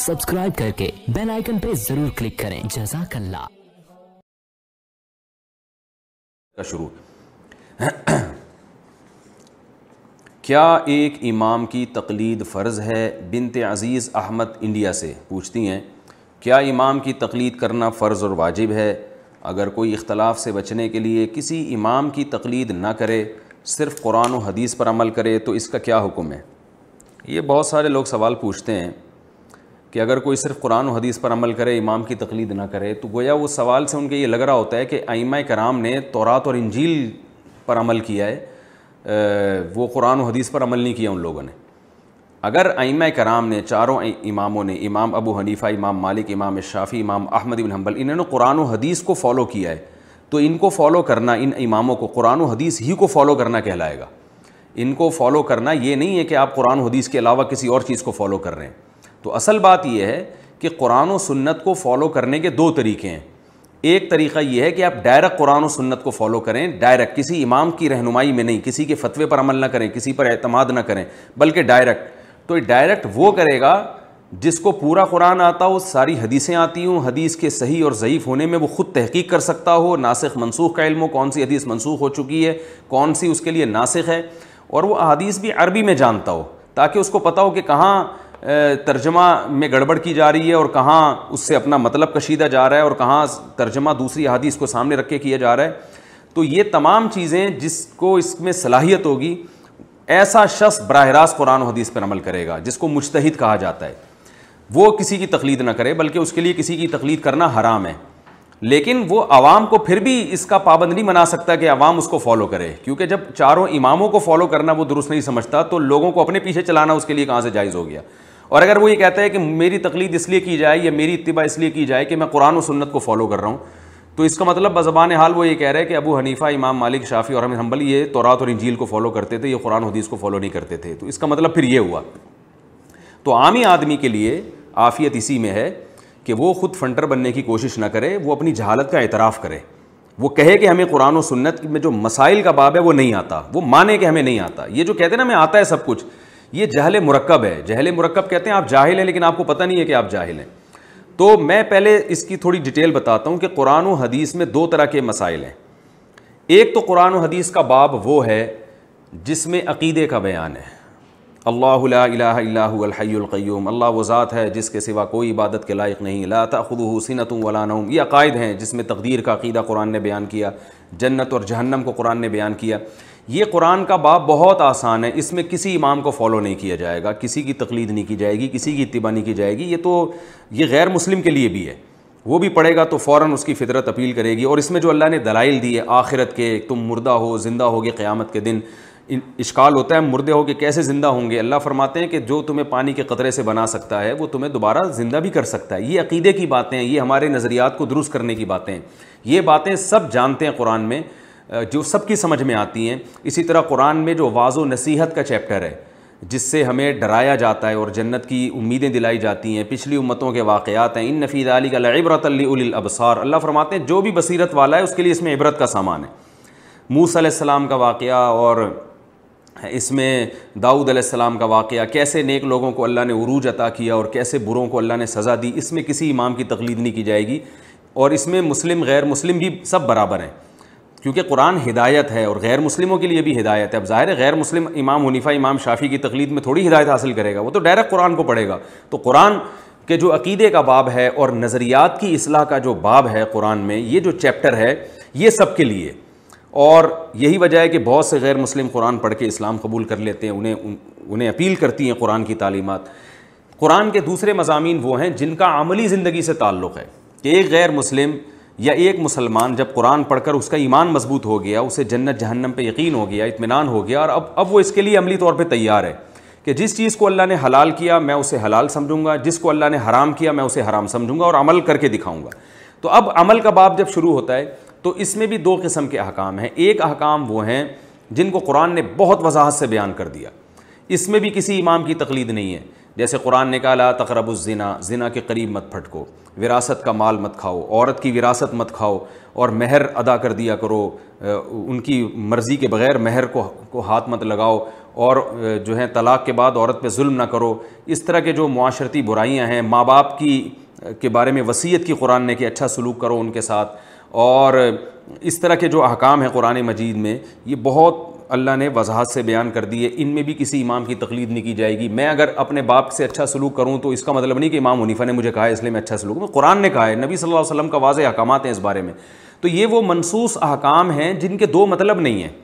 Subscribe करके bell icon पे ज़रूर क्लिक करें। जजाकल्ला। का शुरू। क्या एक इमाम की तकलीद फ़र्ज़ है? बिनत अज़ीज़ अहमद इंडिया से पूछती हैं, क्या इमाम की तकलीद करना फ़र्ज़ और वाजिब है? अगर कोई इख्तलाफ से बचने के लिए किसी इमाम की तकलीद ना करे, सिर्फ़ कुरान और हदीस पर अमल करे तो इसका क्या हुक्म है? ये बहुत सारे लोग सवाल पूछते हैं। कि अगर कोई सिर्फ़ कुरान और हदीस पर अमल करे, इमाम की तकलीद ना करे तो गोया वो सवाल से उनके ये लग रहा होता है कि आइमा कराम ने तौरात और इंजील पर अमल किया है वो कुरान और हदीस पर अमल नहीं किया उन लोगों ने। अगर आइमा कराम ने, चारों इमामों ने, इमाम अबू हनीफ़ा, इमाम मालिक, इमाम शाफ़ी, इमाम अहमद बिन हम्बल इन्होंने कुरान और हदीस को फ़ॉलो किया है तो इनको फॉलो करना, इन इमामों को, कुरान और हदीस ही को फॉलो करना कहलाएगा। इनको फॉलो करना ये नहीं है कि आप कुरान हदीस के अलावा किसी और चीज़ को फॉलो कर रहे हैं। तो असल बात यह है कि कुरान सुन्नत को फॉलो करने के दो तरीके हैं। एक तरीका यह है कि आप डायरेक्ट कुरान सुन्नत को फॉलो करें, डायरेक्ट किसी इमाम की रहनुमाई में नहीं, किसी के फतवे पर अमल ना करें, किसी पर अतमाद ना करें, बल्कि डायरेक्ट। तो डायरेक्ट वो करेगा जिसको पूरा कुरान आता हो, सारी हदीसें आती हों, हदीस के सही और ज़यीफ़ होने में वो ख़ुद तहकीक कर सकता हो नासिक मनसूख का इल्म हो, कौन सी हदीस मनसूख हो चुकी है, कौन सी उसके लिए नासिक है, और वो हदीस भी अरबी में जानता हो, ताकि उसको पता हो कि कहाँ तर्जमा में गड़बड़ की जा रही है और कहाँ उससे अपना मतलब कशीदा जा रहा है और कहाँ तर्जमा दूसरी हदीस को सामने रख के किया जा रहा है। तो ये तमाम चीज़ें जिसको इसमें सलाहियत होगी, ऐसा शख्स बरह रास्त कुरान हदीस पर अमल करेगा, जिसको मुश्तहिद कहा जाता है। वो किसी की तकलीद ना करे, बल्कि उसके लिए किसी की तकलीद करना हराम है। लेकिन वो आवाम को फिर भी इसका पाबंद नहीं बना सकता कि आवाम उसको फॉलो करे, क्योंकि जब चारों इमामों को फॉलो करना वो दुरुस्त नहीं समझता तो लोगों को अपने पीछे चलाना उसके लिए कहाँ से जायज़ हो गया। और अगर वो ये कहता है कि मेरी तकलीद इसलिए की जाए या मेरी इतबा इसलिए की जाए कि मैं कुरान और सुन्नत को फॉलो कर रहा हूँ तो इसका मतलब बजबान हाल वो ये कह रहे हैं कि अबू हनीफ़ा, इमाम मालिक, शाफ़ी और हम हम्बल ये तौरात और इंजील को फॉलो करते थे, ये कुरान हदीस को फॉलो नहीं करते थे। तो इसका मतलब फिर ये हुआ। तो आमी आदमी के लिए आफ़ियत इसी में है कि वो ख़ुद फंटर बनने की कोशिश ना करे, वो अपनी जहालत का एतराफ़ करे। वो कहे कि हमें कुरान और सुन्नत में जो मसाइल का बाब है वो नहीं आता, वो माने कि हमें नहीं आता। ये जो कहते हैं ना हमें आता है सब कुछ ये जहल मुरक्ब है। जहल मुरक्ब कहते हैं आप जाहिल हैं, लेकिन आपको पता नहीं है कि आप जाहिल हैं। तो मैं पहले इसकी थोड़ी डिटेल बताता हूँ कि कुरान और हदीस में दो तरह के मसाइल हैं। एक तो कुरान और हदीस का बाब वो है जिसमें अकीदे का बयान है। अल्लाहल्लाम अल्लाह वो ज़ात है जिसके सिवा कोई इबादत के लायक नहीं। ला तखुदू सिनत वलानम ये अकायद हैं जिसमें तकदीर का अकीदा कुरान ने बयान किया। जन्नत और जहन्नम को कुरान ने बयान किया। ये कुरान का बाब बहुत आसान है। इसमें किसी इमाम को फॉलो नहीं किया जाएगा। किसी की तकलीद नहीं की जाएगी, किसी की इतबा नहीं की जाएगी। ये तो ये गैर मुस्लिम के लिए भी है। वो भी पढ़ेगा तो फ़ौर उसकी फितरत अपील करेगी। और इसमें जो अल्लाह ने दलाइल दी है, आखिरत के तुम मुर्दा हो, ज़िंदा होगे क़्यामत के दिन इश्काल होता है, मुर्दे हो के कैसे ज़िंदा होंगे? अल्लाह फरमाते हैं कि जो तुम्हें पानी के कतरे से बना सकता है, वो तुम्हें दोबारा ज़िंदा भी कर सकता है। ये अकीदे की बातें हैं, ये हमारे नज़रियात को दुरुस्त करने की बातें हैं। ये बातें सब जानते हैं कुरान में जो सबकी समझ में आती हैं। इसी तरह कुरान में जो वाजो नसीहत का चैप्टर है, जिससे हमें डराया जाता है और जन्नत की उम्मीदें दिलाई जाती हैं, पिछली उम्मतों के वाक़ात हैं। इन नफ़ीद अली का इबरतलबसार अल्लाह फरमाते हैं, जो भी बसीरत वाला है, उसके लिए इसमें इबरत का सामान है। मूसम का वाक़ और इसमें दाऊद अलैहिस्सलाम का वाक़ कैसे नेक लोगों को अल्लाह ने उरूज अता किया और कैसे बुरों को अल्लाह ने सज़ा दी, इसमें किसी इमाम की तकलीद नहीं की जाएगी। और इसमें मुस्लिम, गैर मुस्लिम भी सब बराबर हैं, क्योंकि कुरान हिदायत है और गैर मुस्लिमों के लिए भी हिदायत है। अब ज़ाहिर है, गैर मुस्लिम इमाम मुनीफ़ा इमाम शाफ़ी की तकलीद में थोड़ी हिदायत हासिल करेगा, वो तो डायरेक्ट कुरान को पढ़ेगा। तो कुरान के जो अकीदे का बाब है और नज़रियात की असलाह का जो बाब है कुरान में, ये जो चैप्टर है, ये सब के लिए और यही वजह है कि बहुत से गैर मुस्लिम कुरान पढ़ के इस्लाम कबूल कर लेते हैं उन्हें उन, उन्हें अपील करती हैं कुरान की तालीमत। कुरान के दूसरे मजामी वो हैं जिनका अमली ज़िंदगी से ताल्लुक़ है कि एक गैर मुस्लिम या एक मुसलमान जब कुरान पढ़कर उसका ईमान मज़बूत हो गया उसे जन्नत जहन्नम पे यकीन हो गया इतमान हो गया और अब अब वो इसके लिए अमली तौर पे तैयार है कि जिस चीज़ को अल्लाह ने हलाल किया मैं उसे हलाल समझूँगा जिसको अल्लाह ने हराम किया मैं उसे हराम समझूँगा और अमल करके दिखाऊँगा। तो अब अमल का बाब जब शुरू होता है तो इसमें भी दो किस्म के अहकाम हैं। एक अहकाम वो हैं जिनको कुरान ने बहुत वजाहत से बयान कर दिया। इसमें भी किसी इमाम की तकलीद नहीं है। जैसे कुरान ने कहा, ला तकरबुजना जना के करीब मत फटको। विरासत का माल मत खाओ। औरत की विरासत मत खाओ। और महर अदा कर दिया करो। उनकी मर्ज़ी के बग़ैर महर को को हाथ मत लगाओ। और जो है तलाक़ के बाद औरत पे जुल्म ना करो। इस तरह के जो माशरती बुराइयाँ हैं, माँ बाप की के बारे में वसीयत की कुरान ने कि अच्छा सलूक करो उनके साथ। और इस तरह के जो अहकाम हैं कुरान मजीद में, ये बहुत अल्लाह ने वजाहत से बयान कर दिए इनमें भी किसी इमाम की तकलीद नहीं की जाएगी। मैं अगर अपने बाप से अच्छा सलूक करूँ तो इसका मतलब नहीं कि इमाम मुनीफ़ा ने मुझे कहा है, इसलिए मैं अच्छा सलूक मैं कुरान ने कहा है, नबी सल्लल्लाहु अलैहि वसल्लम का वाज अहकाम हैं इस बारे में। तो ये वो मनसूस अहकाम हैं जिनके दो मतलब नहीं हैं।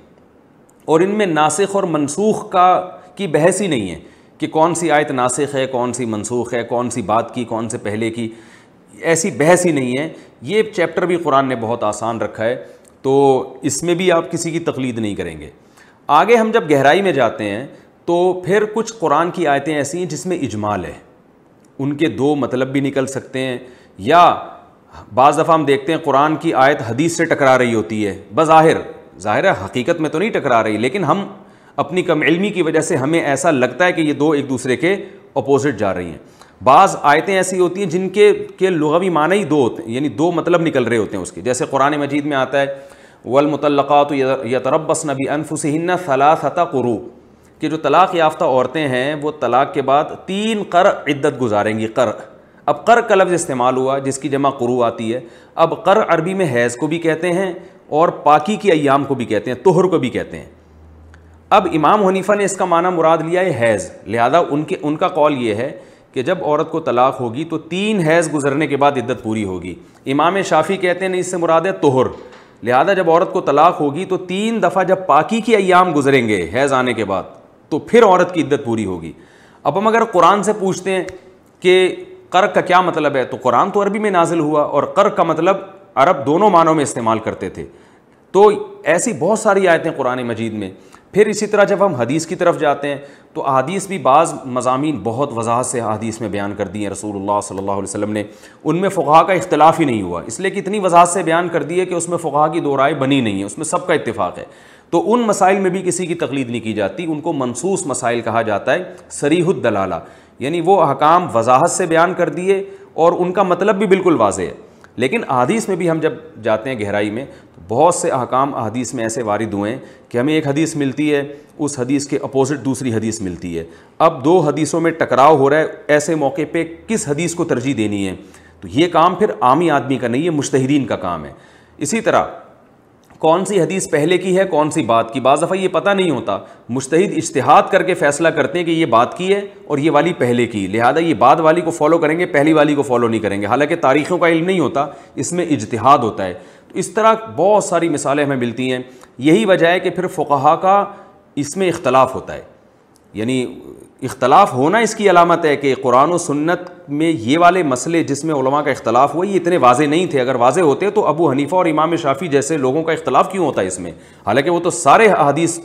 और इनमें नासिक और मनसूख का, की बहस ही नहीं है कि कौन सी आयत नासिक है, कौन सी मनसूख है, कौन सी बात की, कौन से पहले की। ऐसी बहस ही नहीं है। ये चैप्टर भी कुरान ने बहुत आसान रखा है तो इसमें भी आप किसी की तकलीद नहीं करेंगे। आगे हम जब गहराई में जाते हैं तो फिर कुछ कुरान की आयतें ऐसी हैं जिसमें इजमाल है। उनके दो मतलब भी निकल सकते हैं, या बाज़ दफ़ा हम देखते हैं कुरान की आयत हदीस से टकरा रही होती है, बज़ाहिर। ज़ाहिर है, हकीकत में तो नहीं टकरा रही, लेकिन हम अपनी कम इल्मी की वजह से हमें ऐसा लगता है कि ये दो एक दूसरे के अपोजिट जा रही हैं। बाज़ आयतें ऐसी होती हैं जिनके, के लगवी माने ही दो होते हैं, यानी दो मतलब निकल रहे होते हैं उसके। जैसे कुरान मजीद में आता है वलमतलक़ात यतरबस नबी अनफुसहिन सलासता कुरू कि जो तलाक़ याफ्ता औरतें हैं, वो तलाक़ के बाद तीन कर इद्दत गुजारेंगी, कर। अब कर का लफ्ज़ इस्तेमाल हुआ, जिसकी जमा कुरू आती है। अब कर अरबी में हैज़ को भी कहते हैं, और पाकी की अयाम को भी कहते हैं, तोहर को भी कहते हैं। अब इमाम हनीफ़ा ने इसका माना मुराद लिया है हैज़। लिहाजा उनके, उनका कौल ये है कि जब औरत को तलाक़ होगी तो तीन हैज़ गुजरने के बाद इद्दत पूरी होगी। इमाम शाफ़ी कहते हैं, नहीं, इससे मुराद है तोहर। लिहाजा जब औरत को तलाक़ होगी तो तीन दफ़ा जब पाकी की अयाम गुजरेंगे हैज़ आने के बाद तो फिर औरत की इद्दत पूरी होगी। अब हम अगर कुरान से पूछते हैं कि कर का क्या मतलब है तो कुरान तो अरबी में नाजिल हुआ और कर का मतलब अरब दोनों मानों में इस्तेमाल करते थे। तो ऐसी बहुत सारी आयतें कुरान मजीद में। फिर इसी तरह जब हम हदीस की तरफ़ जाते हैं तो अदीस भी बाज़ मजामी बहुत वजाहत से हदीस में बयान कर दिए रसूल सल्लल्लाहु अलैहि वसल्लम ने उनमें फ़ुहा का इख्तलाफ ही नहीं हुआ। इसलिए कि इतनी वजाहत से बयान कर दिए कि उसमें फ़ुहा की दो राय बनी नहीं है, उसमें सबका इतफ़ाक़ है। तो उन मसाइल में भी किसी की तकलीद नहीं की जाती, उनको मनसूस मसाइल कहा जाता है सरीहुद्दलाला यानी वो अहकाम वजाहत से बयान कर दिए और उनका मतलब भी बिल्कुल वाज है। लेकिन अदीस में भी हम जब जाते हैं गहराई में बहुत से अहकाम अदीस में ऐसे वारिद हुए हैं कि हमें एक हदीस मिलती है, उस हदीस के अपोजिट दूसरी हदीस मिलती है। अब दो हदीसों में टकराव हो रहा है, ऐसे मौके पे किस हदीस को तरजीह देनी है? तो ये काम फिर आमी आदमी का नहीं है मुश्तदीन का काम है। इसी तरह, कौन सी हदीस पहले की है, कौन सी बात की? बाज़ दफ़ा ये पता नहीं होता। मुश्तहिद इश्तहाद करके फ़ैसला करते हैं कि ये बात की है और ये वाली पहले की। लिहाजा ये बाद वाली को फॉलो करेंगे, पहली वाली को फॉलो नहीं करेंगे। हालाँकि तारीख़ों का इल्म नहीं होता, इसमें इजतहाद होता है। इस तरह बहुत सारी मिसालें हमें मिलती हैं। यही वजह है कि फिर फ़ुकहा का इसमें इख्तलाफ होता है। यानी इख्तलाफ होना इसकी अलामत है कि कुरान और सुन्नत में ये वाले मसले जिसमें उलमा का इख्तलाफ हुआ, ये इतने वाजे नहीं थे। अगर वाजे होते तो अबू हनीफ़ा और इमाम शाफ़ी जैसे लोगों का इख्तलाफ क्यों होता है इसमें? हालाँकि वो तो सारे हदीस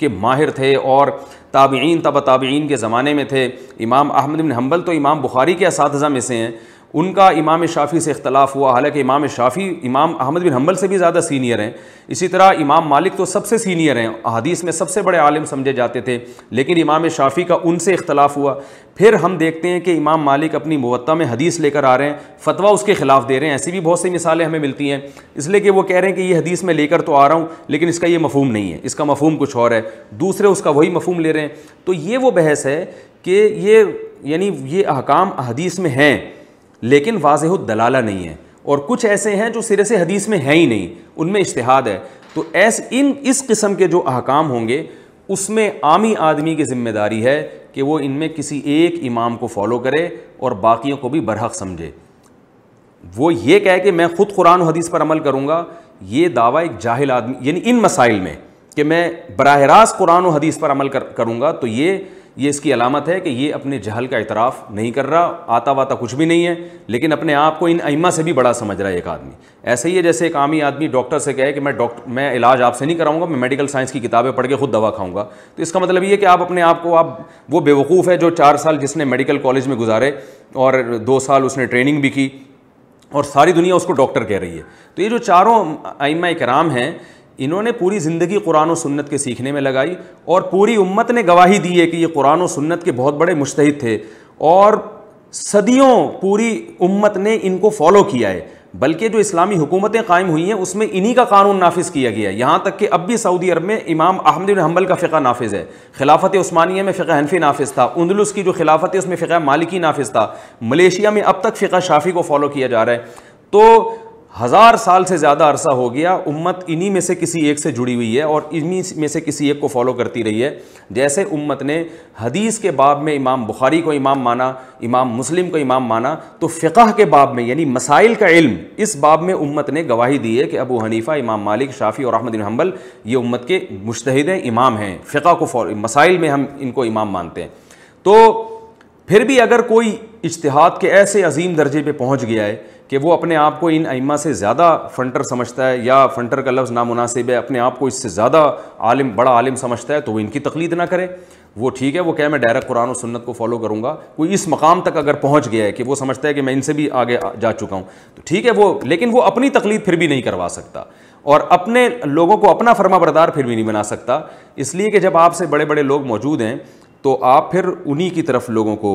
के माहिर थे और ताबीन तब ताबीन के ज़माने में थे। इमाम अहमद बिन हम्बल तो इमाम बुखारी के इस में से हैं। उनका इमाम शाफ़ी से इख्तलाफ हुआ। हालाँकि इमाम शाफ़ी, इमाम अहमद बिन हम्बल से भी ज़्यादा सीनियर हैं। इसी तरह इमाम मालिक तो सबसे सीनियर हैं। अदीस में सबसे बड़े आलिम समझे जाते थे, लेकिन इमाम शाफ़ी का उनसे इख्तलाफ हुआ। फिर हम देखते हैं कि इमाम मालिक अपनी मुवत्ता में हदीस लेकर आ रहे हैं, फतवा उसके ख़िलाफ़ दे रहे हैं। ऐसी भी बहुत सी मिसालें हमें मिलती हैं। इसलिए कि वो कह रहे हैं कि ये हदीस में लेकर तो आ रहा हूँ, लेकिन इसका ये मफहम नहीं है। इसका मफहम कुछ और है। दूसरे उसका वही मफहम ले रहे हैं। तो ये वो बहस है कि ये, यानी ये अहकाम हदीस में हैं। लेकिन वाजह दलाला नहीं है। और कुछ ऐसे हैं जो सिरे से हदीस में है ही नहीं उनमें इश्तहाद है। तो ऐसे इन इस किस्म के जो अहकाम होंगे उसमें आमी आदमी की ज़िम्मेदारी है कि वो इनमें किसी एक इमाम को फॉलो करे और बाकियों को भी बरहक समझे। वो ये कहे कि मैं ख़ुद कुरान हदीस पर अमल करूँगा ये दावा एक जाहिल आदमी यानी इन मसाइल में कि मैं बरह रास्त कुरान हदीस पर अमल कर, करूँगा तो ये ये इसकी अलामत है कि ये अपने जहल का इतराफ़ नहीं कर रहा आता वाता कुछ भी नहीं है, लेकिन अपने आप को इन अइमा से भी बड़ा समझ रहा है एक आदमी। ऐसे ही है जैसे एक आमी आदमी डॉक्टर से कहे कि मैं डॉक्टर मैं इलाज आपसे नहीं कराऊँगा, मैं मेडिकल साइंस की किताबें पढ़ के खुद दवा खाऊँगा। तो इसका मतलब ये कि आप अपने आप को, आप वो बेवकूफ़ है जो चार साल जिसने मेडिकल कॉलेज में गुजारे और दो साल उसने ट्रेनिंग भी की और सारी दुनिया उसको डॉक्टर कह रही है। तो ये जो चारों अइमा कराम हैं इन्होंने पूरी ज़िंदगी कुरान और सुन्नत के सीखने में लगाई और पूरी उम्मत ने गवाही दी है कि ये कुरान और सुन्नत के बहुत बड़े मुश्तहिद थे और सदियों पूरी उम्मत ने इनको फॉलो किया है। बल्कि जो इस्लामी हुकूमतें कायम हुई हैं, उसमें इन्हीं का कानून नाफिज किया गया है। यहाँ तक कि अब भी सऊदी अरब में इमाम अहमद बिन हम्बल का फ़िका नाफिज है। खिलाफत उस्मानिया में फ़िका हनफी नाफिज था। उन्दलुस की जो खिलाफत है, उसमें फ़िका मालिकी नाफिज था। मलेशिया में अब तक फ़िका शाफी को फॉलो किया जा रहा है। तो हज़ार साल से ज़्यादा अरसा हो गया, उम्मत इन्हीं में से किसी एक से जुड़ी हुई है और इन्हीं में से किसी एक को फॉलो करती रही है। जैसे उम्मत ने हदीस के बाब में इमाम बुखारी को इमाम माना, इमाम मुस्लिम को इमाम माना तो फ़िक़ह के बाब में, यानी मसाइल का इल्म, इस बाब में उम्मत ने गवाही दी है कि अबू हनीफ़ा, इमाम मालिक, शाफ़ी और अहमद हम्बल ये उम्मत के मुश्तद इमाम हैं। फ़िक़ा को मसाइल में हम इनको इमाम मानते हैं। तो फिर भी अगर कोई इश्तहाद के ऐसे अजीम दर्जे पर पहुँच गया है कि वो अपने आप को इन अइमा से ज़्यादा फ़ंटर समझता है या फ़ंटर का लफ्ज़ नामुनासिब है, अपने आप को इससे ज़्यादा आलिम, बड़ा आलिम समझता है तो वो इनकी तकलीद ना करे। वो ठीक है, वो क्या मैं डायरेक्ट कुरान और सुन्नत को फॉलो करूँगा। कोई इस मकाम तक अगर पहुँच गया है कि वो समझता है कि मैं इनसे भी आगे जा चुका हूँ तो ठीक है वो, लेकिन वो अपनी तकलीद फिर भी नहीं करवा सकता। और अपने लोगों को अपना फर्मा बरदार फिर भी नहीं बना सकता। इसलिए कि जब आपसे बड़े बड़े लोग मौजूद हैं तो आप फिर उन्हीं की तरफ़ लोगों को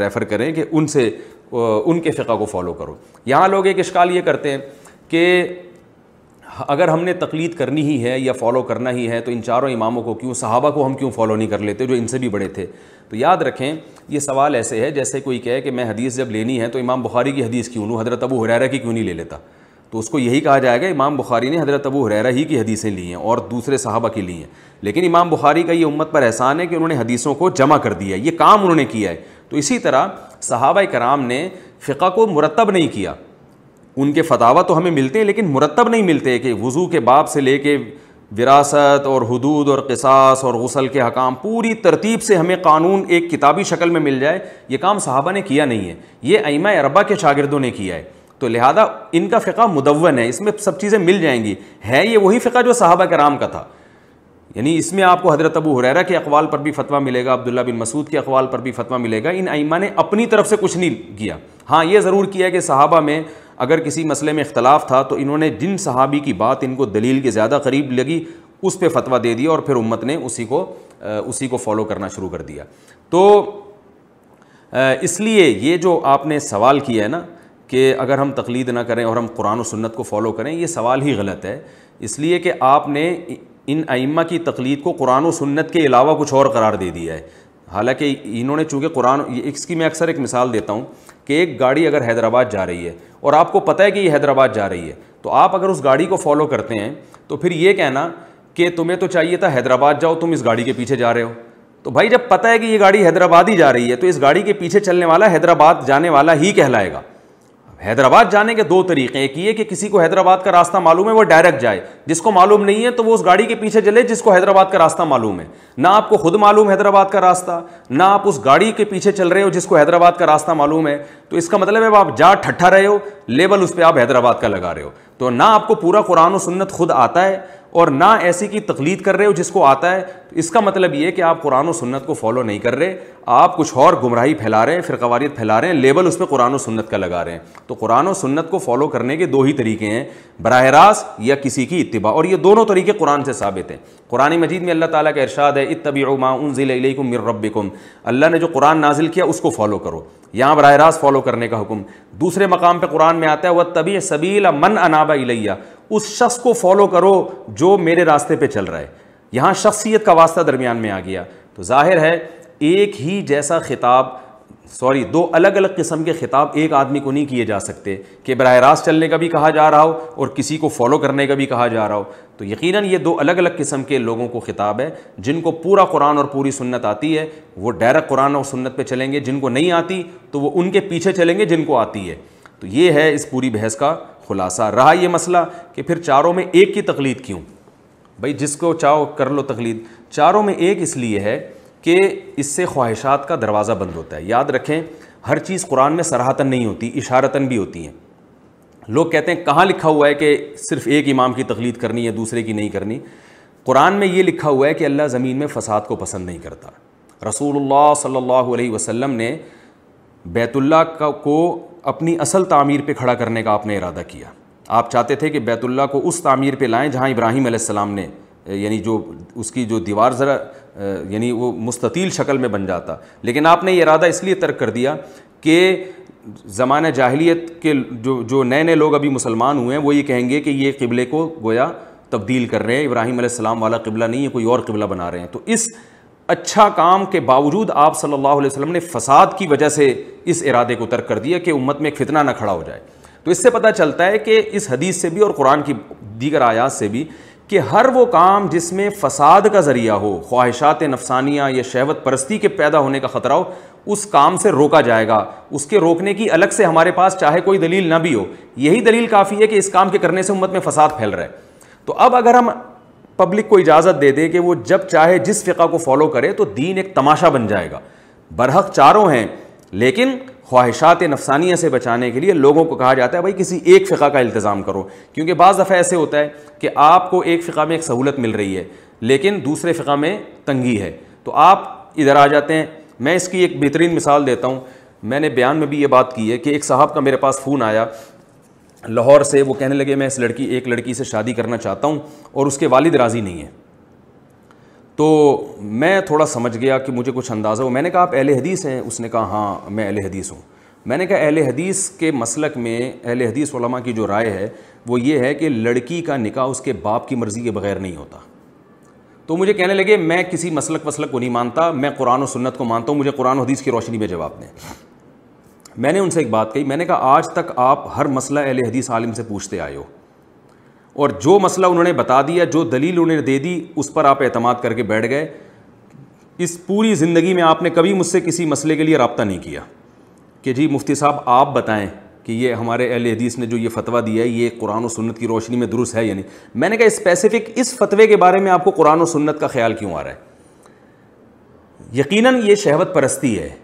रेफ़र करें कि उनसे उनके फ़िका को फॉलो करो। यहाँ लोग एक इश्काल ये करते हैं कि अगर हमने तकलीद करनी ही है या फ़ॉलो करना ही है तो इन चारों इमामों को क्यों, सहाबा को हम क्यों फ़ॉलो नहीं कर लेते, जो इनसे भी बड़े थे? तो याद रखें, ये सवाल ऐसे है, जैसे कोई कहे कि मैं हदीस जब लेनी है तो इमाम बुखारी की हदीस क्यों लूँ? हज़रत अबू हुरैरा की क्यों नहीं ले लेता? तो उसको यही कहा जाएगा, इमाम बुखारी ने हज़रत अबू हुरैरा ही की हदीसें ली हैं और दूसरे सहाबा की ली हैं। लेकिन इमाम बुखारी का ये उम्मत पर एहसान है कि उन्होंने हदीसों को जमा कर दिया ये काम उन्होंने किया है। तो इसी तरह सहाबा कराम ने फ़िका को मुरतब नहीं किया। उनके फतावा तो हमें मिलते हैं, लेकिन मुरतब नहीं मिलते कि वज़ू के बाप से लेके विरासत और हदूद और कसास और गसल के हकाम, पूरी तरतीब से हमें कानून एक किताबी शक्ल में मिल जाए। ये काम साहबा ने किया नहीं है। ये अमा अरबा के शागिर्दों ने किया है। तो लिहाजा इनका फ़िका मुदवन है, इसमें सब चीज़ें मिल जाएँगी। है ये वही फ़िका जो सहाबा कराम का था। यानी इसमें आपको हज़रत अबू हुरैरा के अकवाल पर भी फतवा मिलेगा, अब्दुल्ला बिन मसूद के अकवाल पर भी फतवा मिलेगा। इन आइमा ने अपनी तरफ़ से कुछ नहीं किया। हाँ ये ज़रूर किया कि सहाबा में अगर किसी मसले में इख्तलाफ था तो इन्होंने जिन सहाबी की बात, इनको दलील के ज़्यादा करीब लगी, उस पर फतवा दे दिया और फिर उम्मत ने उसी को उसी को फॉलो करना शुरू कर दिया। तो इसलिए ये जो आपने सवाल किया है ना कि अगर हम तकलीद ना करें और हम कुरान और सुन्नत को फॉलो करें, ये सवाल ही गलत है। इसलिए कि आपने इन आइम्मा की तकलीद को कुरान और सुन्नत के अलावा कुछ और करार दे दिया है। हालाँकि इन्होंने, चूँकि कुरान इसकी मैं अक्सर एक मिसाल देता हूँ कि एक गाड़ी अगर हैदराबाद जा रही है और आपको पता है कि ये हैदराबाद जा रही है तो आप अगर उस गाड़ी को फॉलो करते हैं तो फिर ये कहना कि तुम्हें तो चाहिए था हैदराबाद जाओ, तुम इस गाड़ी के पीछे जा रहे हो। तो भाई जब पता है कि ये गाड़ी हैदराबाद ही जा रही है तो इस गाड़ी के पीछे चलने वाला हैदराबाद जाने वाला ही कहलाएगा। हैदराबाद जाने के दो तरीके एक ये कि किसी को हैदराबाद का रास्ता मालूम है, वो डायरेक्ट जाए। जिसको मालूम नहीं है तो वो उस गाड़ी के पीछे चले, जिसको हैदराबाद का रास्ता मालूम है। ना आपको खुद मालूम हैदराबाद का रास्ता, ना आप उस गाड़ी के पीछे चल रहे हो, जिसको हैदराबाद का रास्ता मालूम है। तो इसका मतलब है, आप जा ठट्ठा रहे हो, लेबल उस पर आप हैदराबाद का लगा रहे हो। तो ना आपको पूरा कुरान सुन्नत खुद आता है, और ना ऐसी की तकलीद कर रहे हो जिसको आता है। तो इसका मतलब ये कि आप कुरान और सुन्नत को फॉलो नहीं कर रहे। आप कुछ और गुमराही फैला रहे हैं फिर कवारीत फैला रहे हैं लेबल उस पर कुरान सुन्नत का लगा रहे हैं। तो कुरान और सुन्नत को फॉलो करने के दो ही तरीके हैं, बरह रास्त या किसी की इतबा और ये दोनों तरीके कुरान से साबित हैं। कुरान मजीद में अल्लाह ताला का इरशाद है इतबीमा उनजिलकुम मिर रबिकुम अल्लाह ने जो कुरान नाजिल किया, उसको फॉलो करो। यहाँ बरह रास्त फॉलो करने का हुक्म। दूसरे मकाम पर कुरान में आता है वह तभी सबील मन अनाबा इलैया। उस शख्स को फॉलो करो, जो मेरे रास्ते पे चल रहा है। यहाँ शख्सियत का वास्ता दरमियान में आ गया। तो ज़ाहिर है एक ही जैसा खिताब, सॉरी, दो अलग अलग किस्म के खिताब एक आदमी को नहीं किए जा सकते कि बरह रास्त चलने का भी कहा जा रहा हो और किसी को फॉलो करने का भी कहा जा रहा हो। तो यकीनन ये दो अलग अलग किस्म के लोगों को खिताब है, जिनको पूरा कुरान और पूरी सुन्नत आती है, वो डायरेक्ट कुरान और सुन्नत पे चलेंगे, जिनको नहीं आती तो वो उनके पीछे चलेंगे, जिनको आती है। तो ये है इस पूरी बहस का खुलासा। रहा ये मसला कि फिर चारों में एक की तकलीद क्यों? भाई, जिसको चाहो कर लो तकलीद। चारों में एक इसलिए है कि इससे ख्वाहिशात का दरवाज़ा बंद होता है। याद रखें, हर चीज़ कुरान में सराहतन नहीं होती, इशारतन भी होती हैं। लोग कहते हैं, कहाँ लिखा हुआ है कि सिर्फ़ एक इमाम की तकलीद करनी है, दूसरे की नहीं करनी? कुरान में ये लिखा हुआ है कि अल्लाह ज़मीन में फ़साद को पसंद नहीं करता। रसूलुल्लाह सल्लल्लाहु अलैहि वसल्लम ने बैतुल्ला को अपनी असल तामीर पे खड़ा करने का आपने इरादा किया। आप चाहते थे कि बैतुल्ला को उस तामीर पे लाएँ जहाँ इब्राहिम अलैहिस्सलाम ने, यानी जो, उसकी जो दीवार ज़रा यानी वो मुस्ततील शक्ल में बन जाता। लेकिन आपने ये इरादा इसलिए तर्क कर दिया कि ज़माना जाहिलियत के जो जो नए नए लोग अभी मुसलमान हुए हैं, वो ये कहेंगे कि ये किबले को गोया तब्दील कर रहे हैं। इब्राहिम अलैहिस्सलाम वाला किबला नहीं है, कोई और किबला बना रहे हैं। तो इस अच्छा काम के बावजूद आप सल्लल्लाहु अलैहि वसल्लम ने फसाद की वजह से इस इरादे को तर्क कर दिया कि उम्मत में फितना ना खड़ा हो जाए। तो इससे पता चलता है कि इस हदीस से भी और कुरान की दीगर आयात से भी कि हर वो काम जिसमें फ़साद का ज़रिया हो, ख्वाहिशात नफसानियाँ या शहवत परस्ती के पैदा होने का ख़तरा हो, उस काम से रोका जाएगा। उसके रोकने की अलग से हमारे पास चाहे कोई दलील ना भी हो। यही दलील काफ़ी है कि इस काम के करने से उम्मत में फसाद फैल रहा है। तो अब अगर हम पब्लिक को इजाज़त दे दें कि वो जब चाहे जिस फ़िका को फॉलो करे तो दीन एक तमाशा बन जाएगा। बरहक चारों हैं, लेकिन ख्वाहिशात नफसानिया से बचाने के लिए लोगों को कहा जाता है, भाई, किसी एक फ़िका का इल्तज़ाम करो। क्योंकि बाज़ दफ़ा ऐसे होता है कि आपको एक फ़िका में एक सहूलत मिल रही है, लेकिन दूसरे फ़िका में तंगी है। तो आप इधर आ जाते हैं। मैं इसकी एक बेहतरीन मिसाल देता हूँ। मैंने बयान में भी ये बात की है कि एक साहब का मेरे पास फ़ोन आया। लाहौर से वो कहने लगे, मैं इस लड़की, एक लड़की से शादी करना चाहता हूँ और उसके वालिद राज़ी नहीं है। तो मैं थोड़ा समझ गया कि मुझे कुछ अंदाज़ा हो मैंने कहा, आप अहल हदीस हैं? उसने कहा हाँ मैं अहल हदीस हूँ। मैंने कहा, अहल हदीस के मसलक में, अहल हदीस उलमा की जो राय है, वो ये है कि लड़की का निकाह उसके बाप की मर्ज़ी के बगैर नहीं होता। तो मुझे कहने लगे, मैं किसी मसलक वसलक को नहीं मानता, मैं कुरान और सुन्नत को मानता हूँ, मुझे कुरान हदीस की रोशनी में जवाब दें। मैंने उनसे एक बात कही, मैंने कहा, आज तक आप हर मसला अहल हदीस आलिम से पूछते आए हो। और जो मसला उन्होंने बता दिया, जो दलील उन्होंने दे दी, उस पर आप अतमाद करके बैठ गए। इस पूरी ज़िंदगी में आपने कभी मुझसे किसी मसले के लिए रबता नहीं किया। कि जी, मुफ्ती साहब, आप बताएँ कि ये हमारे अहल हदीस ने जो ये फतवा दिया है, ये कुरान और सुन्नत की रोशनी में दुरुस्त है या नहीं? मैंने कहा स्पेसिफिक इस फतवे के बारे में आपको कुरान और सुन्नत का ख्याल क्यों आ रहा है? यकीनन ये शहवत परस्ती है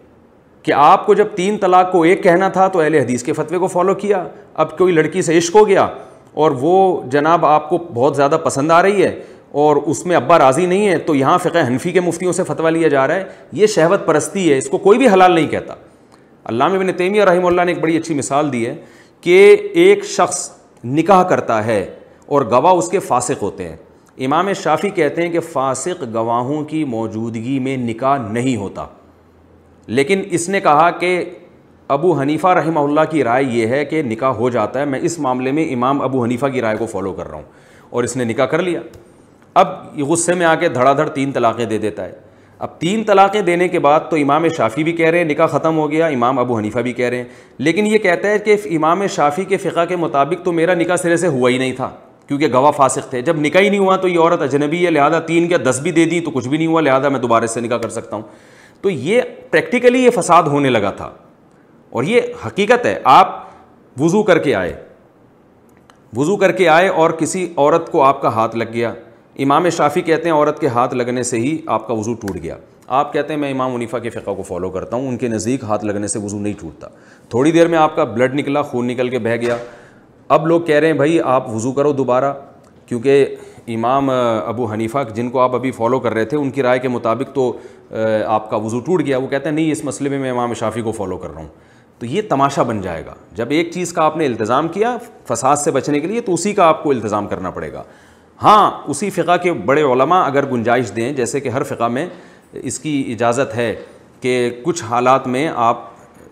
कि आपको जब तीन तलाक को एक कहना था तो अहल हदीस के फतवे को फॉलो किया। अब कोई लड़की से इश्क हो गया और वो जनाब आपको बहुत ज़्यादा पसंद आ रही है और उसमें अब्बा राज़ी नहीं है तो यहाँ फ़िक हनफी के मुफ्तियों से फतवा लिया जा रहा है। ये शहवत परस्ती है, इसको कोई भी हलाल नहीं कहता। अल्लाह इबन तैमिया रही ने एक बड़ी अच्छी मिसाल दी है कि एक शख्स निकाह करता है और गवाह उसके फासिक होते हैं। इमाम शाफ़ी कहते हैं कि फ़ासिक गवाहों की मौजूदगी में निकाह नहीं होता। लेकिन इसने कहा कि अबू हनीफ़ा रहमल्ला की राय ये है कि निकाह हो जाता है। मैं इस मामले में इमाम अबू हनीफ़ा की राय को फॉलो कर रहा हूँ और इसने निकाह कर लिया। अब गुस्से में आके धड़ाधड़ तीन तलाक़ें दे देता है। अब तीन तलाक़ें देने के बाद तो इमाम शाफ़ी भी कह रहे हैं, निकाह ख़त्म हो गया, इमाम अबू हनीफ़ा भी कह रहे हैं। लेकिन ये कहता है कि इमाम शाफ़ी के फ़िका के मुताबिक तो मेरा निकाह सिरे से हुआ ही नहीं था, क्योंकि गवाह फासिक थे। जब निकाह ही नहीं हुआ तो ये औरत अजनबी है, लिहाजा तीन क्या दस भी दे दी तो कुछ भी नहीं हुआ, लिहाजा मैं दोबारा से निकाह कर सकता हूँ। तो ये प्रैक्टिकली ये फसाद होने लगा था। और ये हकीकत है, आप वज़ू करके आए। वज़ू करके आए और किसी औरत को आपका हाथ लग गया। इमाम शाफ़ी कहते हैं, औरत के हाथ लगने से ही आपका वज़ू टूट गया। आप कहते हैं, मैं इमाम मुनीफ़ा के फ़िका को फॉलो करता हूँ, उनके नज़दीक हाथ लगने से वज़ू नहीं टूटता। थोड़ी देर में आपका ब्लड निकला, खून निकल के बह गया। अब लोग कह रहे हैं, भाई, आप वज़ू करो दोबारा। क्योंकि इमाम अबू हनीफ़ा, जिनको आप अभी फॉलो कर रहे थे, उनकी राय के मुताबिक तो आपका वज़ू टूट गया। वो कहते हैं, नहीं, इस मसले में मैं इमाम शाफ़ी को फॉलो कर रहा हूँ। तो ये तमाशा बन जाएगा। जब एक चीज़ का आपने इल्तज़ाम किया फसाद से बचने के लिए तो उसी का आपको इल्तज़ाम करना पड़ेगा। हाँ उसी फ़िका के बड़े अगर गुंजाइश दें, जैसे कि हर फ़िका में इसकी इजाज़त है कि कुछ हालात में आप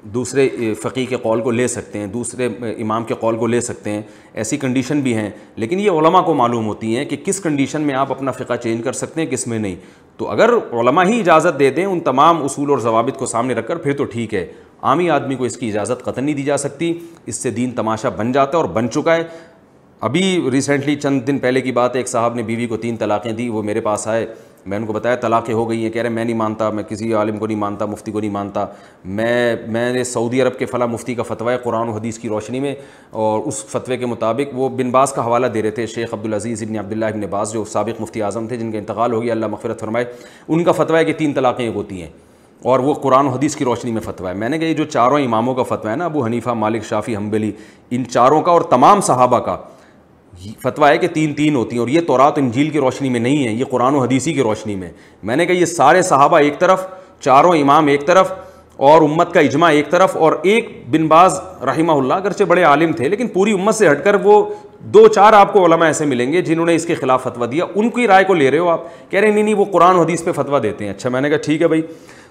दूसरे फ़की के कौल को ले सकते हैं, दूसरे इमाम के कौल को ले सकते हैं, ऐसी कंडीशन भी हैं। लेकिन ये को मालूम होती हैं कि किस कंडीशन में आप अपना फ़िका चेंज कर सकते हैं, किसमें नहीं। तो अगर ही इजाज़त दे दें, उन तमाम उसूल और जवाबित को सामने रखकर, फिर तो ठीक है। आमी आदमी को इसकी इजाज़त कतन नहीं दी जा सकती। इससे दीन तमाशा बन जाता है और बन चुका है। अभी रिसेंटली चंद दिन पहले की बात है, एक साहब ने बीवी को तीन तलाक़ें दी, वो मेरे पास आए। मैं उनको बताया, तलाक़ें हो गई हैं, कह रहे मैं नहीं मानता, मैं किसी आलिम को नहीं मानता, मुफ्ती को नहीं मानता। मैं, मैंने सऊदी अरब के फ़ला मुफ्ती का फतवा है, कुरान हदीस की रोशनी में, और उस फतवे के मुताबिक वो बिन बास का हवाला दे रहे थे, शेख अब्दुल्ज़ीज़ इबन अब्दुल्ला इबन बास, जो सबक मुफ्ती आज़म थे, जिनका इंतकाल हो गया, अल्लाह मफ़रत फरमाए। उनका फतवा है कि तीन तलाक़ें एक होती हैं। और वो कुरान हदीस की रोशनी में फतवा है। मैंने कहा, ये जो चारों इमामों का फतवा है ना, अबू हनीफ़ा, मालिक, शाफ़ी, हम्बली, इन चारों का और तमाम सहाबा का फतवा है कि तीन तीन होती हैं और ये तोरात इंजील की रोशनी में नहीं है, ये कुरान हदीसी की रोशनी में मैंने कहा, ये सारे सहाबा एक तरफ़, चारों इमाम एक तरफ़ और उम्मत का इजमा एक तरफ़ और एक बिन बाज रहीमाल्ला अगरचे बड़े आलिम थे, लेकिन पूरी उम्मत से हटकर वो दो चार आपको ओलमा ऐसे मिलेंगे जिन्होंने इसके खिलाफ फतवा दिया। उनकी राय को ले रहे हो आप। कह रहे हैं, नहीं नहीं, वो कुरान हदीस पे फतवा देते हैं। अच्छा मैंने कहा, ठीक है भाई।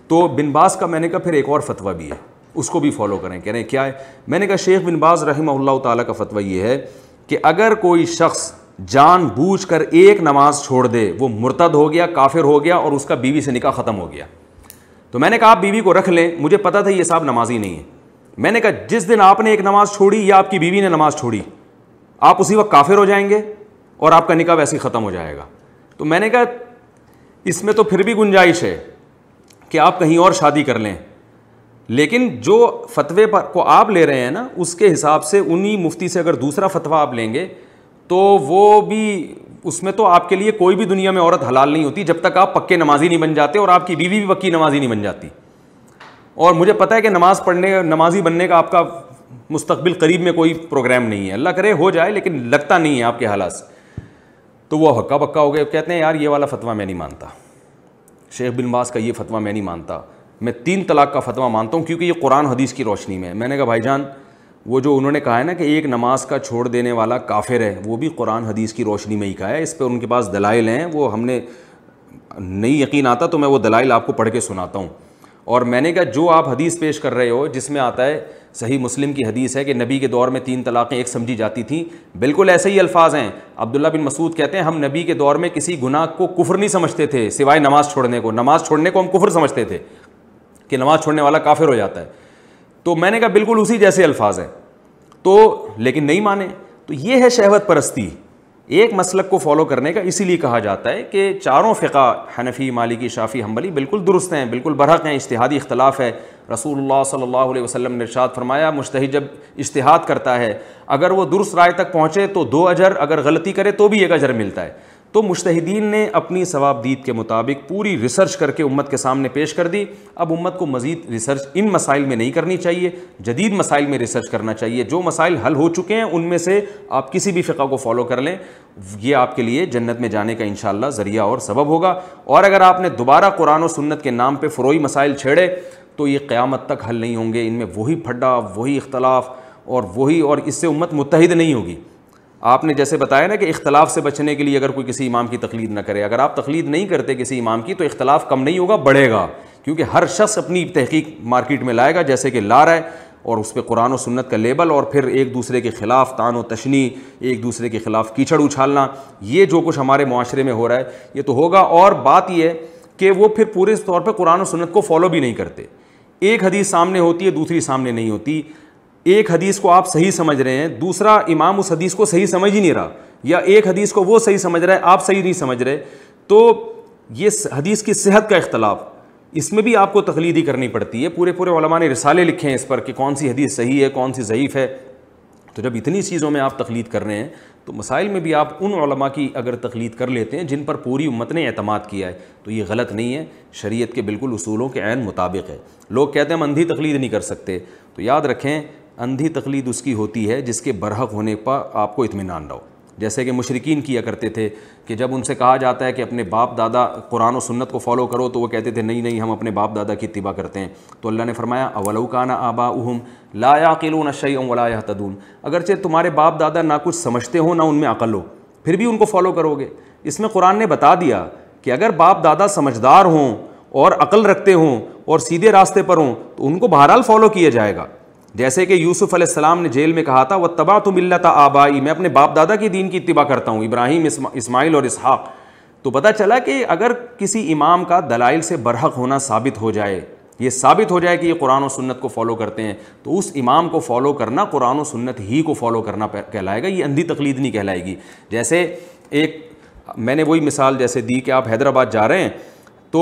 तो बिन बास का मैंने कहा, फिर एक और फतवा भी है, उसको भी फॉलो करें, कह रहे हैं, क्या है? मैंने कहा, शेख बिन बाज रही ताला का फतवा ये है कि अगर कोई शख्स जान बूझ कर एक नमाज़ छोड़ दे, वो मुर्तद हो गया, काफिर हो गया और उसका बीवी से निकाह ख़त्म हो गया। तो मैंने कहा, आप बीवी को रख लें, मुझे पता था ये साहब नमाजी नहीं है। मैंने कहा, जिस दिन आपने एक नमाज़ छोड़ी, या आपकी बीवी ने नमाज़ छोड़ी, आप उसी वक्त काफिर हो जाएँगे और आपका निकाह वैसे ही ख़त्म हो जाएगा। तो मैंने कहा, इसमें तो फिर भी गुंजाइश है। कि आप कहीं और शादी कर लें। लेकिन जो फतवे पर को आप ले रहे हैं ना, उसके हिसाब से उन्हीं मुफ्ती से अगर दूसरा फतवा आप लेंगे तो वो भी, उसमें तो आपके लिए कोई भी दुनिया में औरत हलाल नहीं होती जब तक आप पक्के नमाजी नहीं बन जाते और आपकी बीवी भी पक्की नमाजी नहीं बन जाती। और मुझे पता है कि नमाज़ पढ़ने, नमाजी बनने का आपका मुस्तबिल करीब में कोई प्रोग्राम नहीं है। अल्लाह करे हो जाए, लेकिन लगता नहीं है आपके हालात तो वो हक्का बक्का हो गए कहते हैं, यार, ये वाला फतवा मैं नहीं मानता। शेख बिन बास का ये फतवा मैं नहीं मानता। मैं तीन तलाक का फतवा मानता हूँ क्योंकि ये कुरान हदीस की रोशनी में मैंने कहा, भाईजान, वो जो उन्होंने कहा है ना कि एक नमाज़ का छोड़ देने वाला काफिर है, वो भी कुरान हदीस की रोशनी में ही कहा है। इस पर उनके पास दलाइल हैं, वो हमने नहीं यकीन आता तो मैं वो दलाइल आपको पढ़ के सुनाता हूँ। और मैंने कहा, जो आप हदीस पेश कर रहे हो, जिसमें आता है सही मुस्लिम की हदीस है कि नबी के दौर में तीन तलाक़ें एक समझी जाती थी। बिल्कुल ऐसे ही अल्फाज हैं। अब्दुल्ला बिन मसूद कहते हैं, हम नबी के दौर में किसी गुनाह को कुफर नहीं समझते थे, सिवाय नमाज़ छोड़ने को। नमाज़ छोड़ने को हम कुफर समझते थे, कि नमाज़ छोड़ने वाला काफिर हो जाता है। तो मैंने कहा, बिल्कुल उसी जैसे अल्फाज हैं। तो लेकिन नहीं माने। तो ये है शहवत परस्ती। एक मसलक को फॉलो करने का इसीलिए कहा जाता है कि चारों फ़िका, हनफी, मालिकी, शाफ़ी, हम्बली बिल्कुल दुरुस्त हैं, बिल्कुल बरहक हैं, इश्तहादी इख्तलाफ है। रसूलुल्लाह सल्लल्लाहु अलैहि वसल्लम ने इरशाद फरमाया मुश्तही जब इश्तहाद करता है, अगर वो दुरुस्त राय तक पहुँचे तो दो अजर, अगर गलती करे तो भी एक अजर मिलता है। तो मुश्तदीन ने अपनी सवाबदीद के मुताबिक पूरी रिसर्च करके उम्मत के सामने पेश कर दी। अब उम्मत को मज़ीद रिसर्च इन मसाइल में नहीं करनी चाहिए, जदीद मसाइल में रिसर्च करना चाहिए। जो मसाइल हल हो चुके हैं, उनमें से आप किसी भी फ़िका को फॉलो कर लें। ये आपके लिए जन्नत में जाने का इन ज़रिया और सबब होगा। और अगर आपने दोबारा कुरान और सुन्नत के नाम पर फ़रोई मसाइल छेड़े तो ये क़्यामत तक हल नहीं होंगे। इनमें वही फड्डा वही इख्तलाफ और वही और इससे उम्मत मुतहद नहीं होगी। आपने जैसे बताया ना कि इख्तलाफ से बचने के लिए अगर कोई किसी इमाम की तकलीद ना करे। अगर आप तकलीद नहीं करते किसी इमाम की तो इख्तलाफ कम नहीं होगा, बढ़ेगा। क्योंकि हर शख्स अपनी तहकीक मार्केट में लाएगा, जैसे कि ला रहा है और उस पर कुरान और सुन्नत का लेबल और फिर एक दूसरे के ख़िलाफ़ तान व तशनी, एक दूसरे के ख़िलाफ़ कीचड़ उछालना, ये जो कुछ हमारे माशरे में हो रहा है, ये तो होगा। और बात यह है कि वो फिर पूरे तौर पर कुरान और सुन्नत को फॉलो भी नहीं करते। एक हदीस सामने होती है, दूसरी सामने नहीं होती। एक हदीस को आप सही समझ रहे हैं, दूसरा इमाम उस हदीस को सही समझ ही नहीं रहा, या एक हदीस को वो सही समझ रहा है, आप सही नहीं समझ रहे। तो ये हदीस की सेहत का इख्तलाफ, इसमें भी आपको तकलीदी करनी पड़ती है। पूरे पूरे ने रिसाले लिखे हैं इस पर कि कौन सी हदीस सही है, कौन सी ज़यीफ़ है। तो जब इतनी चीज़ों में आप तकलीद कर रहे हैं तो मसाइल में भी आप उन की अगर तकलीद कर लेते हैं जिन पर पूरी उम्मत ने अतमाद किया है तो ये गलत नहीं है। शरीयत के बिल्कुल असूलों के आन मुताबिक है। लोग कहते हैं हम अंधी तकलीद नहीं कर सकते। तो याद रखें, अंधी तकलीद उसकी होती है जिसके बरहक होने पर आपको इतमान रहो जैसे कि मुशरकिन किया करते थे कि जब उनसे कहा जाता है कि अपने बाप दादा कुरान और सुन्नत को फॉलो करो तो वो कहते थे, नहीं नहीं, हम अपने बाप दादा की इतबा करते हैं। तो अल्लाह ने फरमाया अवलौकाना आबा उहम लायाकिल नशई वला तदून अगरचे तुम्हारे बाप दादा ना कुछ समझते हो, ना उनमें अकल हो, फिर भी उनको फॉलो करोगे। इसमें कुरान ने बता दिया कि अगर बाप दादा समझदार हों और अकल रखते हों और सीधे रास्ते पर हों तो उनको बहरहाल फॉलो किया जाएगा। जैसे कि यूसुफ अलैहिस्सलाम ने जेल में कहा था, वह तबा तो मिलता आबाई, मैं अपने बाप दादा की दीन की इतबा करता हूँ, इब्राहिम इस्माइल और इसहाक। तो पता चला कि अगर किसी इमाम का दलाइल से बरहक होना साबित हो जाए, ये साबित हो जाए कि ये कुरान और सुन्नत को फॉलो करते हैं तो उस इमाम को फॉलो करना, कुरान और सुन्नत ही को फॉलो करना कहलाएगा, ये अंधी तकलीद नहीं कहलाएगी। जैसे एक, मैंने वही मिसाल जैसे दी कि आप हैदराबाद जा रहे हैं तो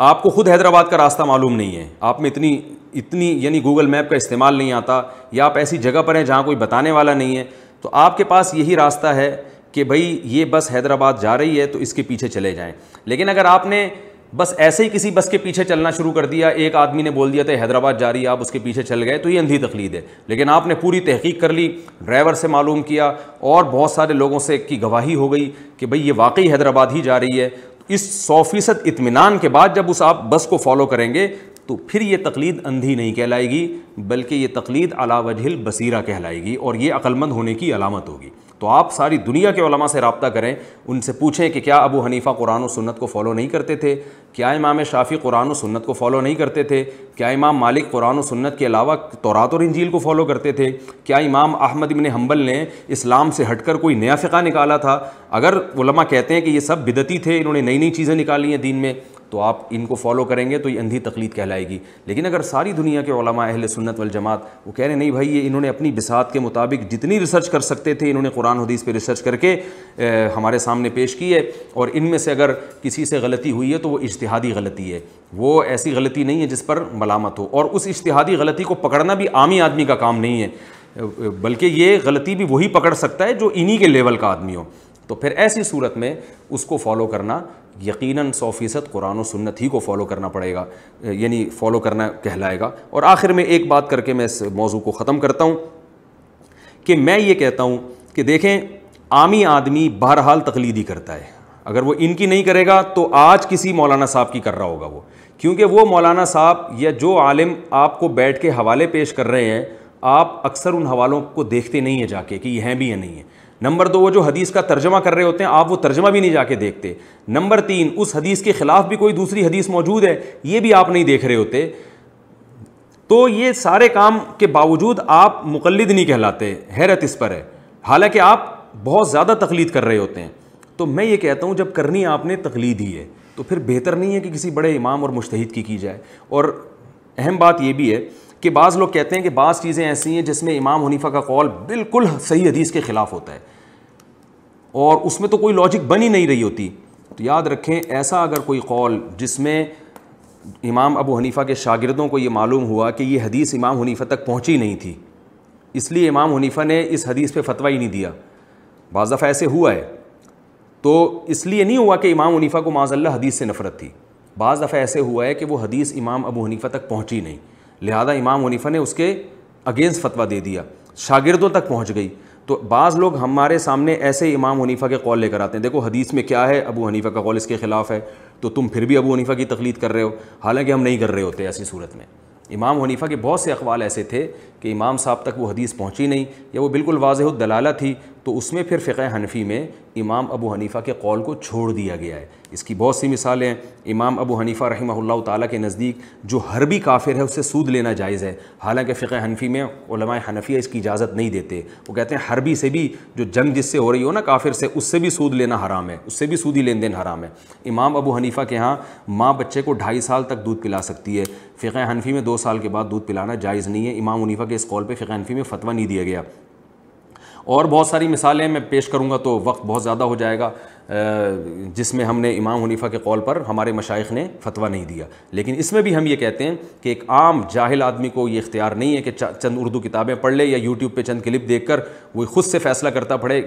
आपको खुद हैदराबाद का रास्ता मालूम नहीं है। आप में इतनी इतनी, यानी गूगल मैप का इस्तेमाल नहीं आता, या आप ऐसी जगह पर हैं जहाँ कोई बताने वाला नहीं है तो आपके पास यही रास्ता है कि भाई, ये बस हैदराबाद जा रही है तो इसके पीछे चले जाएँ। लेकिन अगर आपने बस ऐसे ही किसी बस के पीछे चलना शुरू कर दिया, एक आदमी ने बोल दिया था हैदराबाद जा रही है, आप उसके पीछे चल गए तो ये अंधी तकलीद है। लेकिन आपने पूरी तहकीक कर ली, ड्राइवर से मालूम किया, और बहुत सारे लोगों से की गवाही हो गई कि भाई, ये वाकई हैदराबाद ही जा रही है। इस सौ फ़ीसद इतमान के बाद जब उस आप बस को फॉलो करेंगे तो फिर ये तकलीद अंधी नहीं कहलाएगी, बल्कि ये तकलीद अला वजहिल बसीरा कहलाएगी और ये अक्लमंद होने की अलामत होगी। तो आप सारी दुनिया के से रबता करें, उनसे पूछें कि क्या अबू हनीफ़ा कुरान और सुन्नत को फॉलो नहीं करते थे? क्या इमाम शाफ़ी कुरान और सुन्नत को फॉलो नहीं करते थे? क्या इमाम मालिक कुरान और सुन्नत के अलावा तौरात और इंजील को फॉलो करते थे? क्या इमाम अहमद इबन हम्बल ने इस्लाम से हटकर कोई नया फ़िका निकाला था? अगर उलमा कहते हैं कि ये सब बिदती थे, इन्होंने नई नई चीज़ें निकाली हैं दीन में तो आप इनको फॉलो करेंगे तो ये अंधी तकलीद कहलाएगी। लेकिन अगर सारी दुनिया के अहल सुन्नत वल जमात वो कह रहे नहीं भाई, ये इन्होंने अपनी बिसात के मुताबिक जितनी रिसर्च कर सकते थे, इन्होंने कुरान हदीस पे रिसर्च करके हमारे सामने पेश की है। और इनमें से अगर किसी से गलती हुई है तो वो इजतहादी गलती है। वो ऐसी गलती नहीं है जिस पर मलामत हो। और उस इजतहादी गलती को पकड़ना भी आमी आदमी का काम नहीं है। बल्कि ये गलती भी वही पकड़ सकता है जो इन्हीं के लेवल का आदमी हो। तो फिर ऐसी सूरत में उसको फॉलो करना यकीनन सौ फ़ीसद कुरान और सुन्नत ही को फॉलो करना पड़ेगा, यानी फ़ॉलो करना कहलाएगा। और आखिर में एक बात करके मैं इस मौजू को ख़त्म करता हूँ कि मैं ये कहता हूँ कि देखें, आमी आदमी बहरहाल तकलीदी करता है। अगर वो इनकी नहीं करेगा तो आज किसी मौलाना साहब की कर रहा होगा वो। क्योंकि वो मौलाना साहब या जो आलिम आपको बैठ के हवाले पेश कर रहे हैं, आप अक्सर उन हवालों को देखते नहीं हैं जाके कि ये हैं भी या नहीं है। नंबर दो, वो जो हदीस का तर्जमा कर रहे होते हैं, आप वो तर्जमा भी नहीं जाके देखते। नंबर तीन, उस हदीस के ख़िलाफ़ भी कोई दूसरी हदीस मौजूद है, ये भी आप नहीं देख रहे होते। तो ये सारे काम के बावजूद आप मुकलद नहीं कहलाते, हैरत इस पर है। हालाँकि आप बहुत ज़्यादा तकलीद कर रहे होते हैं। तो मैं ये कहता हूँ, जब करनी आपने तकलीद ही है तो फिर बेहतर नहीं है कि किसी बड़े इमाम और मुश्तहिद की की जाए। और अहम बात यह भी है कि बाज़ लोग कहते हैं कि बाज़ चीज़ें ऐसी हैं जिसमें इमाम हनीफ़ा का कौल बिल्कुल सही हदीस के ख़िलाफ़ होता है। और उसमें तो कोई लॉजिक बन ही नहीं रही होती। तो याद रखें, ऐसा अगर कोई कौल जिसमें इमाम अबू हनीफ़ा के शागिर्दों को ये मालूम हुआ कि ये हदीस इमाम हनीफ़ा तक पहुँची नहीं थी, इसलिए इमाम हनीफ़ा ने इस हदीस पे फतवा ही नहीं दिया। बाज़ दफ़ा ऐसे हुआ है। तो इसलिए नहीं हुआ कि इमाम हनीफ़ा को माजल्ला हदीस से नफ़रत थी। बाज़ दफ़ा ऐसे हुआ है कि वो हदीस इमाम अबू हनीफ़ा तक पहुँची नहीं। लिहाजा इमाम हनीफ़ा ने उसके अगेंस्ट फतवा दे दिया। शागिर्दों तक पहुँच गई। तो बाज़ लोग हमारे सामने ऐसे इमाम हनीफ़ा के कौल लेकर आते हैं। देखो, हदीस में क्या है? अबू हनीफ़ा का कौल इसके ख़िलाफ़ है। तो तुम फिर भी अबू हनीफ़ा की तकलीद कर रहे हो? हालाँकि हम नहीं कर रहे होते ऐसी सूरत में। इमाम हनीफ़ा के बहुत से अखबाल ऐसे थे कि इमाम साहब तक वो हदीस पहुँची नहीं, या वो बिल्कुल वाजह दलाला थी तो उसमें फिर फ़िक़ हनफी में इमाम अबू हनीफ़ा के कौल को छोड़ दिया गया है। इसकी बहुत सी मिसालें इमाम अबू हनीफ़ा रही ताली के नज़दीक जो हर भी काफिर है, उससे सूद लेना जायज़ है। हालाँकि फ़िक़ हनफी में हनफिया इसकी इजाज़त नहीं देते। वो कहते हैं, हरबी से भी जो जंग जिससे हो रही हो ना काफिर से, उससे भी सूद लेना हराम है। उससे भी सूदी लेन देन हराम है। इमाम अबू हनीफ़ा के यहाँ माँ बच्चे को ढाई साल तक दूध पिला सकती है। फ़िक़ हनफी में दो साल के बाद दूध पिलाना जायज़ नहीं है। इमाम हनीफ़ा के इस कॉल पर फ़िक़ हनफी में फतवा नहीं दिया गया। और बहुत सारी मिसालें मैं पेश करूँगा तो वक्त बहुत ज़्यादा हो जाएगा। जिसमें हमने इमाम हनीफ़ा के कौल पर हमारे मशाइ ने फतवा नहीं दिया। लेकिन इसमें भी हम ये कहते हैं कि एक आम जाहिल आदमी को ये इख्तियार नहीं है कि चंद उर्दू किताबें पढ़ ले या यूट्यूब पे चंद क्लिप देख कर वो खुद से फ़ैसला करता पड़े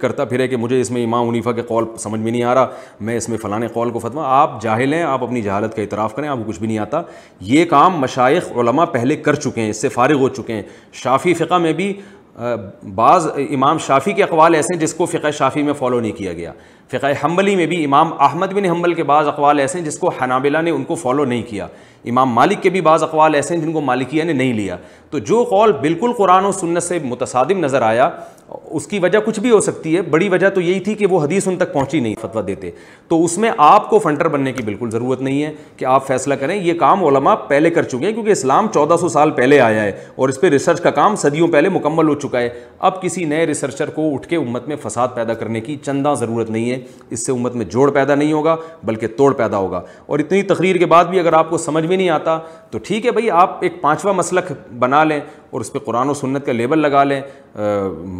करता फिरे कि मुझे इसमें इमाम हनीफ़ा के कौल समझ में नहीं आ रहा, मैं इसमें फ़लाने कौल को फतवा। आप जाहिल हैं, आप अपनी जहालत का इतराफ़ करें, आपको कुछ भी नहीं आता। ये काम मशाइ पहले कर चुके हैं, इससे फ़ारग हो चुके हैं। शाफ़ी फ़िका में भी बाज़ इमाम शाफ़ी के अकवाल ऐसे हैं जिसको फ़िक़ शाफ़ी में फ़ॉलो नहीं किया गया। फ़िक़ हम्बली में भी इमाम अहमद बिन हम्बल के बाद अकवाल ऐसे हैं जिसको हनाबिला ने उनको फॉलो नहीं किया। इमाम मालिक के भी बाज़ अकवाल ऐसे हैं जिनको मालिकिया ने नहीं लिया। तो जो कौल बिल्कुल कुरान और सुन्नत से मुतसादिम नज़र आया उसकी वजह कुछ भी हो सकती है। बड़ी वजह तो यही थी कि वो हदीस उन तक पहुँची नहीं, फतवा देते। तो उसमें आपको फंटर बनने की बिल्कुल ज़रूरत नहीं है कि आप फैसला करें। ये काम ओलमा पहले कर चुके हैं, क्योंकि इस्लाम 1400 साल पहले आया है और इस पर रिसर्च का काम सदियों पहले मुकम्मल हो चुका है। अब किसी नए रिसर्चर को उठ के उम्मत में फसाद पैदा करने की चंदा ज़रूरत नहीं है। इससे उम्मत में जोड़ पैदा नहीं होगा, बल्कि तोड़ पैदा होगा। और इतनी तकरीर के बाद भी अगर आपको समझ में नहीं आता तो ठीक है भाई, आप एक पाँचवा मसलक बना लें और उस पर कुरान और सुन्नत का लेबल लगा लें।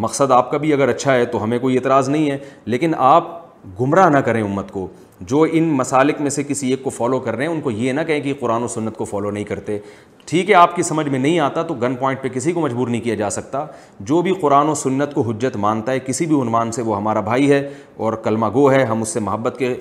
मकसद आपका भी अगर अच्छा है तो हमें कोई एतराज़ नहीं है। लेकिन आप गुमराह ना करें उम्मत को। जो इन मसालिक में से किसी एक को फॉलो कर रहे हैं, उनको ये ना कहें कि कुरान और सुन्नत को फॉलो नहीं करते। ठीक है, आपकी समझ में नहीं आता तो गन पॉइंट पे किसी को मजबूर नहीं किया जा सकता। जो भी कुरान और सुन्नत को हुज्जत मानता है, किसी भी उनमान से वो हमारा भाई है और कलमा गो है, हम उससे मोहब्बत के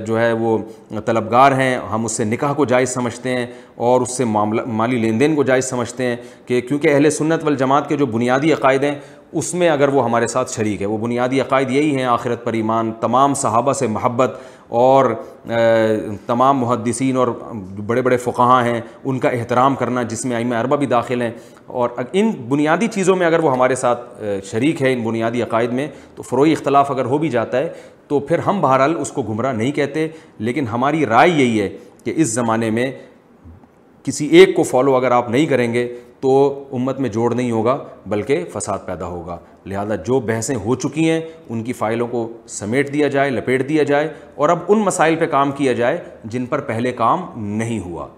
जो है वो तलबगार हैं, हम उससे निकाह को जायज़ समझते हैं और उससे मामला, माली लेन देन को जायज़ समझते हैं कि क्योंकि अहल सुन्नत वल जमात के जो बुनियादी अकायद हैं, उसमें अगर वो हमारे साथ शरीक है, वो बुनियादी अकायद यही हैं, आखिरत पर ईमान, तमाम सहाबा से महब्बत और तमाम मुहदसिन और बड़े बड़े फ़ुकाहा हैं, उनका एहतराम करना जिसमें आइम अरबा भी दाखिल हैं। और इन बुनियादी चीज़ों में अगर वो हमारे साथ शरीक है, इन बुनियादी अकायद में तो फ़रोई इख्तलाफ अगर हो भी जाता है तो फिर हम बहरहाल उसको गुमराह नहीं कहते। लेकिन हमारी राय यही है कि इस ज़माने में किसी एक को फॉलो अगर आप नहीं करेंगे तो उम्मत में जोड़ नहीं होगा, बल्कि फसाद पैदा होगा। लिहाजा जो बहसें हो चुकी हैं, उनकी फ़ाइलों को समेट दिया जाए, लपेट दिया जाए, और अब उन मसाइल पर काम किया जाए जिन पर पहले काम नहीं हुआ।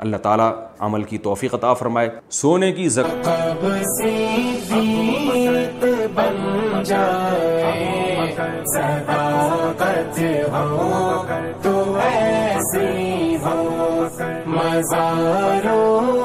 अल्लाह ताला अमल की तोफ़ी अता फरमाए। सोने की मजारों